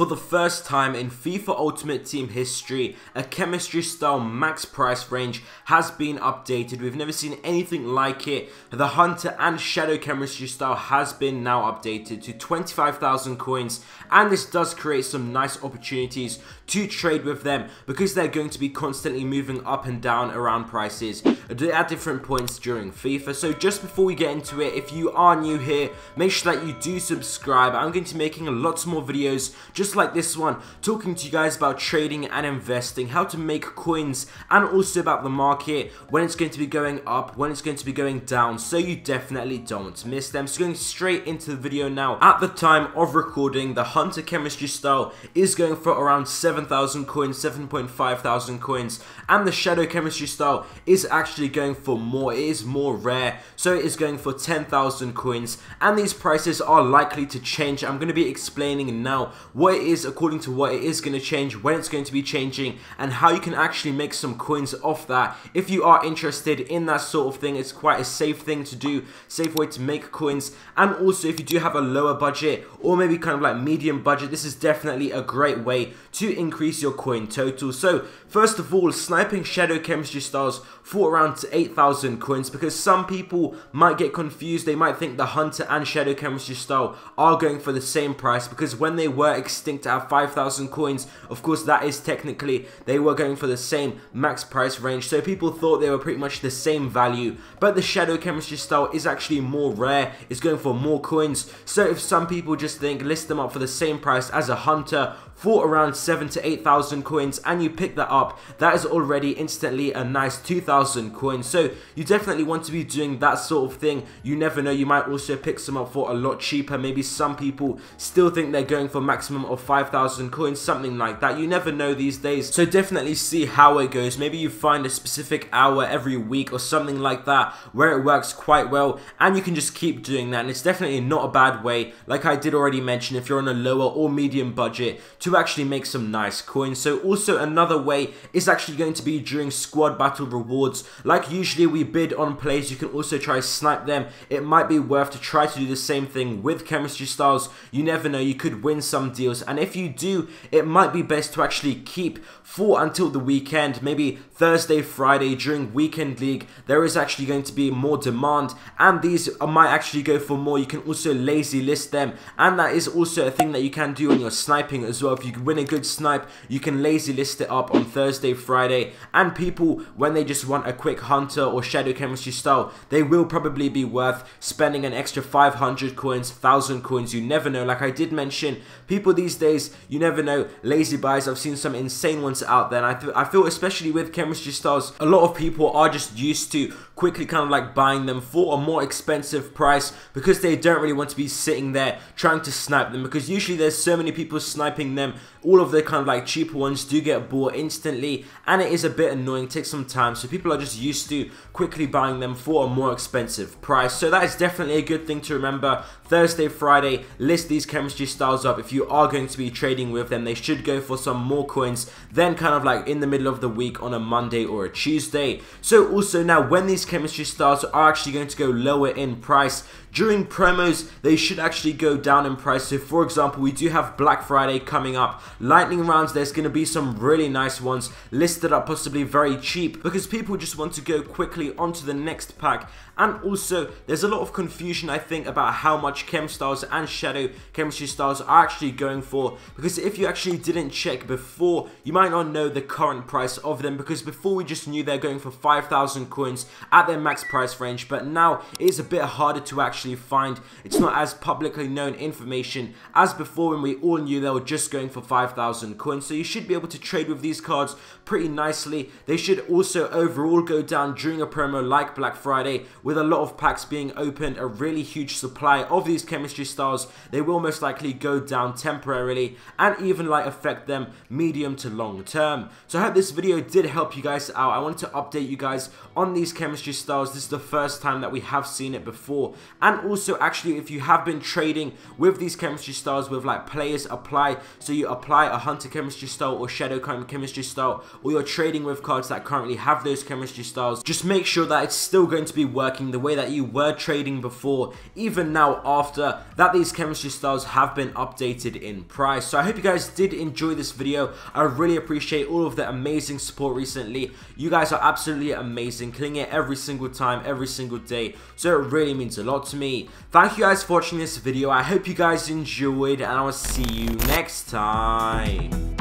For the first time in FIFA Ultimate Team history, a chemistry style max price range has been updated. We've never seen anything like it. The Hunter and Shadow chemistry style has been now updated to 25,000 coins and this does create some nice opportunities to trade with them because they're going to be constantly moving up and down around prices at different points during FIFA. So just before we get into it, if you are new here, make sure that you do subscribe. I'm going to be making lots more videos just like this one, talking to you guys about trading and investing, how to make coins, and also about the market, when it's going to be going up, when it's going to be going down, so you definitely don't miss them. So going straight into the video now, at the time of recording, the Hunter Chemistry style is going for around 7,000 coins, 7.5 thousand coins, and the Shadow Chemistry style is actually going for more, it is more rare, so it is going for 10,000 coins, and these prices are likely to change. I'm going to be explaining now what it is according to what it is going to change, when it's going to be changing, and how you can actually make some coins off that. If you are interested in that sort of thing, it's quite a safe thing to do, safe way to make coins. And also, if you do have a lower budget or maybe kind of like medium budget, this is definitely a great way to increase your coin total. So, first of all, sniping shadow chemistry styles for around 8,000 coins because some people might get confused. They might think the hunter and shadow chemistry style are going for the same price because when they were extinct at 5,000 coins. Of course, that is technically, they were going for the same max price range. So people thought they were pretty much the same value. But the Shadow Chemistry style is actually more rare. It's going for more coins. So if some people just think, list them up for the same price as a Hunter for around 7 to 8,000 coins and you pick that up, that is already instantly a nice 2,000 coins. So you definitely want to be doing that sort of thing. You never know, you might also pick some up for a lot cheaper. Maybe some people still think they're going for maximum of 5,000 coins, something like that. You never know these days. So definitely see how it goes. Maybe you find a specific hour every week or something like that where it works quite well and you can just keep doing that. And it's definitely not a bad way, like I did already mention, if you're on a lower or medium budget to to actually make some nice coins. So also another way is actually going to be during squad battle rewards. Like usually we bid on plays, you can also try snipe them. It might be worth to try to do the same thing with chemistry styles. You never know, you could win some deals. And if you do, it might be best to actually keep for until the weekend, maybe Thursday, Friday during weekend league, there is actually going to be more demand and these might actually go for more. You can also lazy list them and that is also a thing that you can do on your sniping as well. If you win a good snipe, you can lazy list it up on Thursday, Friday and people, when they just want a quick hunter or shadow chemistry style, they will probably be worth spending an extra 500 coins, 1000 coins, you never know. Like I did mention, people these days, you never know, lazy buys, I've seen some insane ones out there. And I, I feel especially with chemistry styles, a lot of people are just used to quickly kind of like buying them for a more expensive price because they don't really want to be sitting there trying to snipe them because usually there's so many people sniping them. All of the kind of like cheaper ones do get bought instantly and it is a bit annoying takes some time. So people are just used to quickly buying them for a more expensive price. So that is definitely a good thing to remember. Thursday Friday list these chemistry styles up if you are going to be trading with them. They should go for some more coins then kind of like in the middle of the week on a Monday or a Tuesday. So also now when these chemistry styles are actually going to go lower in price during promos, they should actually go down in price. So for example, we do have Black Friday coming up. Lightning rounds, there's going to be some really nice ones listed up possibly very cheap because people just want to go quickly onto the next pack. And also, there's a lot of confusion, I think, about how much Chem Styles and Shadow Chemistry Styles are actually going for. Because if you actually didn't check before, you might not know the current price of them. Because before we just knew they're going for 5,000 coins at their max price range. But now, it is a bit harder to actually actually find. It's not as publicly known information as before when we all knew they were just going for 5,000 coins. So you should be able to trade with these cards pretty nicely. They should also overall go down during a promo like Black Friday with a lot of packs being opened, a really huge supply of these chemistry styles. They will most likely go down temporarily and even like affect them medium to long term. So I hope this video did help you guys out. I wanted to update you guys on these chemistry styles. This is the first time that we have seen it before. And and also actually if you have been trading with these chemistry styles with like players apply, so you apply a hunter chemistry style or shadow chemistry style, or you're trading with cards that currently have those chemistry styles, just make sure that it's still going to be working the way that you were trading before, even now after that these chemistry styles have been updated in price. So I hope you guys did enjoy this video. I really appreciate all of the amazing support recently. You guys are absolutely amazing, killing it every single time, every single day. So it really means a lot to me. Thank you guys for watching this video. I hope you guys enjoyed and I will see you next time.